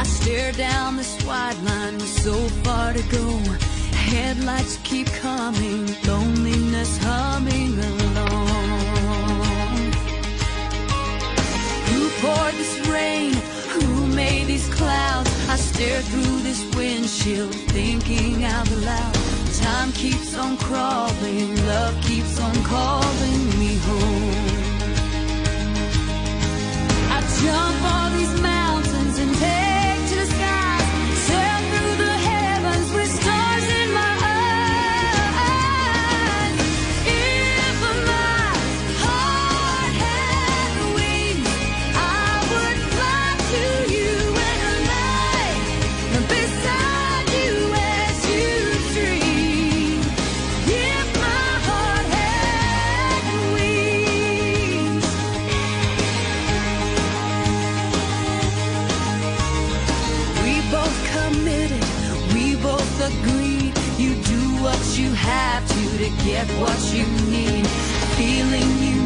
I stare down this wide line with so far to go. Headlights keep coming, stare through this windshield, thinking out loud. Time keeps on crawling, love keeps on calling you have to to get what you need. Feeling you